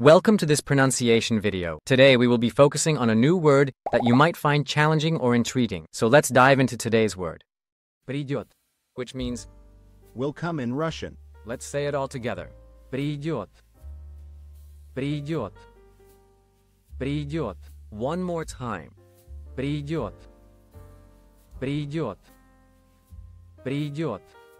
Welcome to this pronunciation video. Today we will be focusing on a new word that you might find challenging or intriguing. So let's dive into today's word. Придет, which means will come in Russian. let's say it all together. Придет. Придет. Придет. One more time. Придет. Придет. Придет.